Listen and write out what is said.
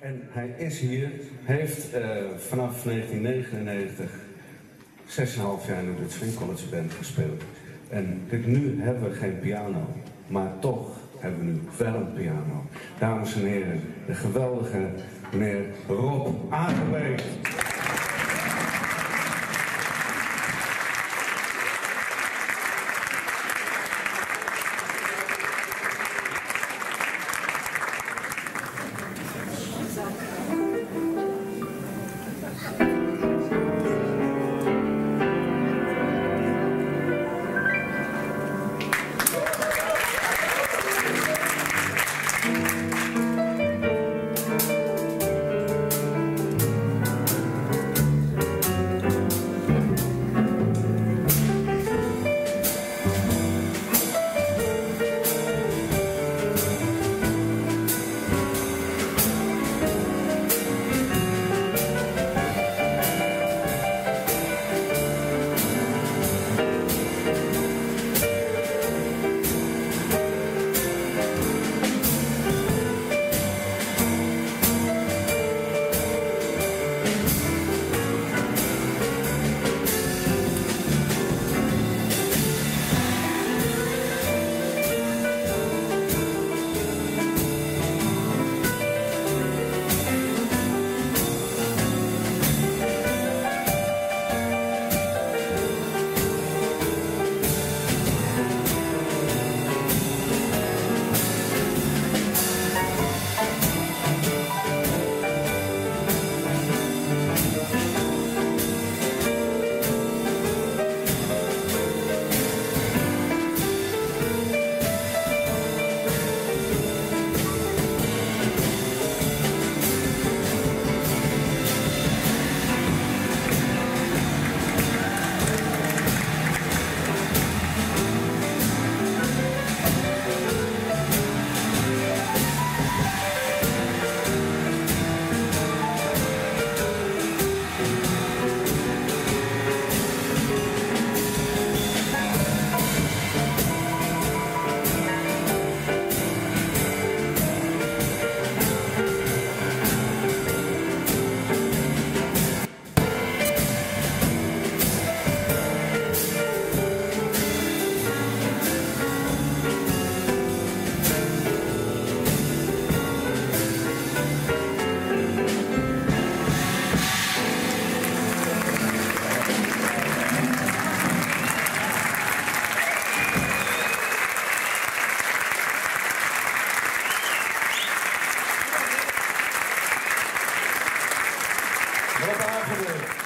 En hij is hier, heeft uh, vanaf 1999 6,5 jaar in de Swing College Band gespeeld. En kijk, nu hebben we geen piano, maar toch hebben we nu wel een piano. Dames en heren, de geweldige meneer Rob 皆さん